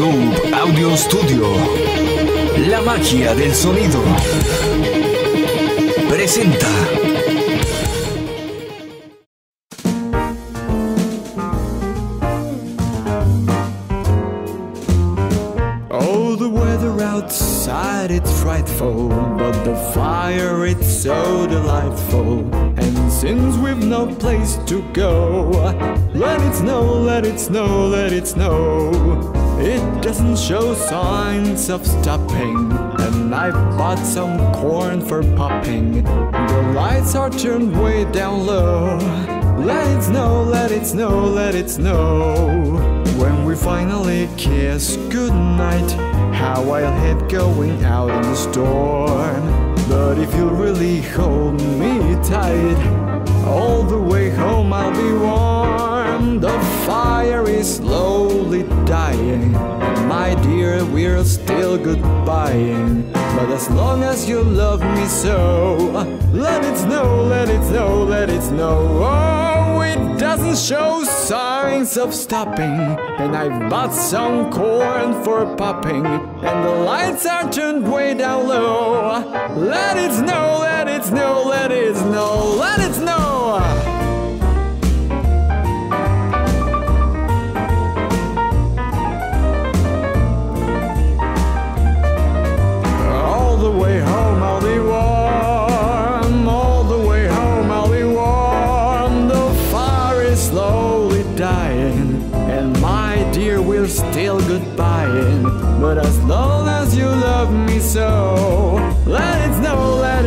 Tube Audio Studio. La magia del sonido. Presenta. Oh, the weather outside it's frightful, but the fire it's so delightful. And since we've no place to go, let it snow, let it snow, let it snow. It doesn't show signs of stopping, and I've bought some corn for popping. The lights are turned way down low. Let it snow, let it snow, let it snow. When we finally kiss goodnight, how I'll hate going out in the storm. But if you really hold me tight, fire is slowly dying, my dear, we're still goodbying. But as long as you love me so, let it snow, let it snow, let it snow. Oh, it doesn't show signs of stopping, and I've bought some corn for popping, and the lights are turned way down low. Let it snow, let it snow, let it snow, is slowly dying, and my dear, we're still goodbying. But as long as you love me so, let it snow, let